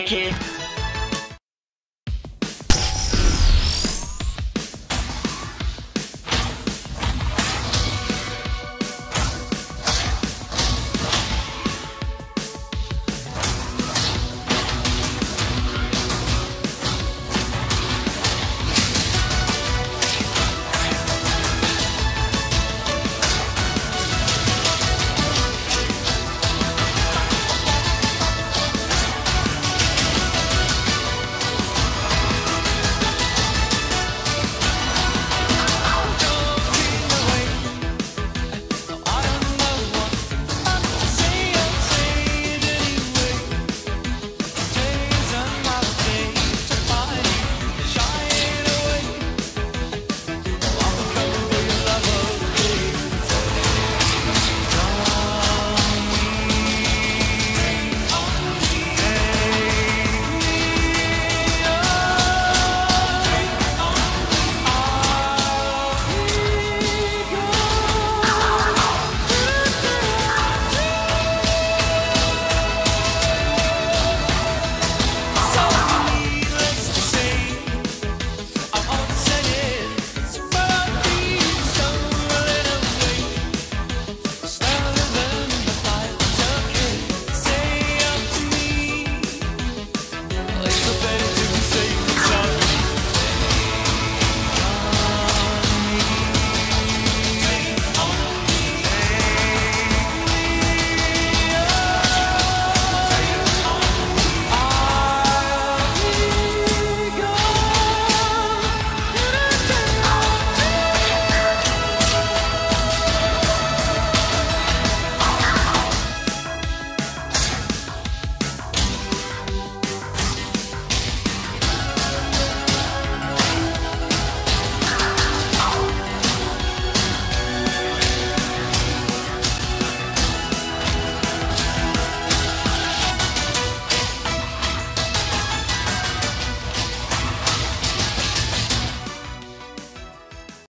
kid.